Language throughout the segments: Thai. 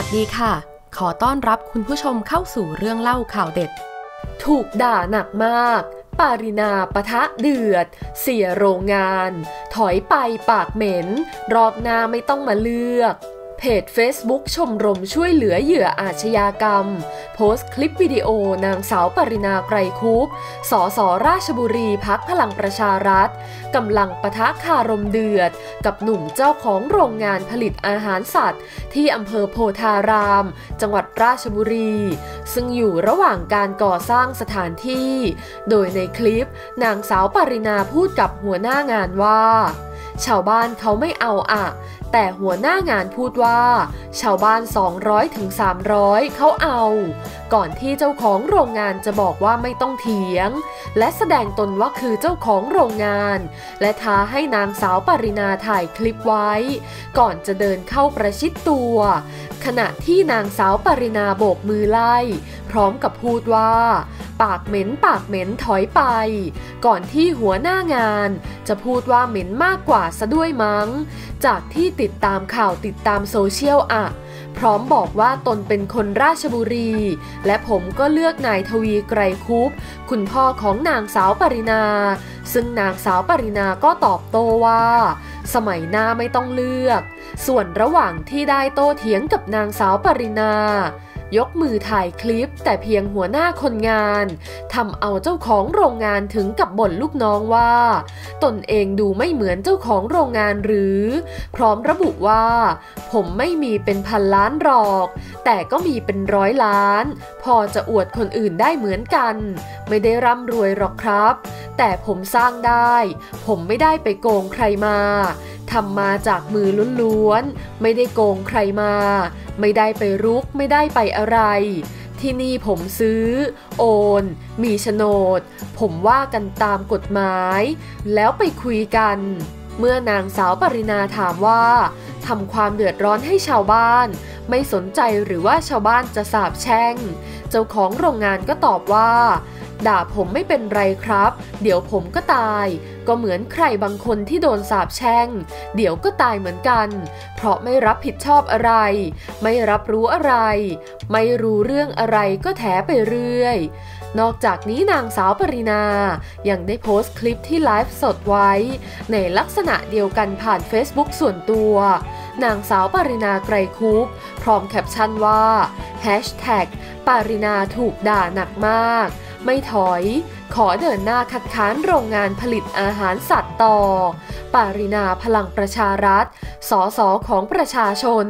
ัสดีค่ะ ขอต้อนรับคุณผู้ชมเข้าสู่เรื่องเล่าข่าวเด็ด ถูกด่าหนักมาก ปารินาปะทะเดือด เสียโรงงาน ถอยไปปากเหม็น รอบหน้าไม่ต้องมาเลือก เพจ Facebook ชมรมช่วยเหลือเหยื่ออาชญากรรม พสต์คลิปวิดีโอนางสาวปรินาไกรคุปสสราชบุรีพักพลังประชารัฐกำลังปะทะคารมเดือด กับหนุ่มเจ้าของโรงงานผลิตอาหารสัตว์ ที่อำเภอโพธาราม จังหวัดราชบุรี ซึ่งอยู่ระหว่างการก่อสร้างสถานที่ โดยในคลิปนางสาวปรินาพูดกับหัวหน้างานว่า ชาวบ้านเขาไม่เอาอะ แต่หัวหน้างานพูดว่า ชาวบ้าน 200ถึง300เขาเอา ก่อนที่เจ้าของโรงงานจะบอกว่าไม่ต้องเถียง และแสดงตนว่าคือเจ้าของโรงงาน และท้าให้นางสาวปารีณาถ่ายคลิปไว้ ก่อนจะเดินเข้าประชิดตัว ขณะที่นางสาวปารีณาโบกมือไล่ พร้อมกับพูดว่า ปากเหม็นปากเหม็นถอยไป ก่อนที่หัวหน้างาน จะพูดว่าเหม็นมากกว่าซะด้วยมั้ง จากที่ติดตามข่าวติดตามโซเชียลอะพร้อมบอกว่าตนเป็นคนราชบุรี และผมก็เลือกนายทวีไกรคุปคุณพ่อของนางสาวปรินา ซึ่งนางสาวปรินาก็ตอบโต้ว่า สมัยหน้าไม่ต้องเลือก ส่วนระหว่างที่ได้โต้เถียงกับนางสาวปรินา ยกมือถ่ายคลิปแต่เพียงหัวหน้าคนงานทำเอาเจ้าของโรงงานถึงกับบ่นลูกน้องว่า ตนเองดูไม่เหมือนเจ้าของโรงงานหรือ พร้อมระบุว่า ผมไม่มีเป็นพันล้านหรอก แต่ก็มีเป็นร้อยล้าน พอจะอวดคนอื่นได้เหมือนกัน ไม่ได้ร่ำรวยหรอกครับ แต่ผมสร้างได้ ผมไม่ได้ไปโกงใครมา ทำมาจากมือล้วนๆ ไม่ได้โกงใครมา ไม่ได้ไปรุกไม่ได้ไปอะไร ที่นี่ผมซื้อ โอน มีโฉนด ผมว่ากันตามกฎหมาย แล้วไปคุยกัน เมื่อนางสาวปรินาถามว่าทำความเดือดร้อนให้ชาวบ้าน ไม่สนใจหรือว่าชาวบ้านจะสาบแช่ง เจ้าของโรงงานก็ตอบว่า ด่าผมไม่เป็นไรครับ เดี๋ยวผมก็ตาย ก็เหมือนใครบางคนที่โดนสาบแช่ง เดี๋ยวก็ตายเหมือนกัน เพราะไม่รับผิดชอบอะไร ไม่รับรู้อะไร ไม่รู้เรื่องอะไรก็แถไปเรื่อยนอกจากนี้นางสาวปารีณา ยังได้โพสต์คลิปที่ไลฟ์สดไว้ ในลักษณะเดียวกันผ่าน Facebook ส่วนตัว นางสาวปารีณาไกรคุปต์พร้อมแคปชั่นว่า Hashtag ปารีณาถูกด่าหนักมาก ไม่ถอย ขอเดินหน้าคัดค้านโรงงานผลิตอาหารสัตว์ต่อ ปารีณาพลังประชารัฐ สสของประชาชน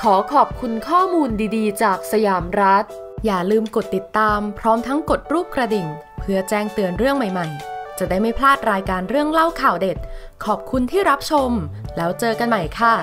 ขอขอบคุณข้อมูลดีๆ จากสยามรัฐ อย่าลืมกดติดตามพร้อมทั้งกดรูปกระดิ่ง เพื่อแจ้งเตือนเรื่องใหม่ๆ จะได้ไม่พลาดรายการเรื่องเล่าข่าวเด็ด ขอบคุณที่รับชม แล้วเจอกันใหม่ค่ะ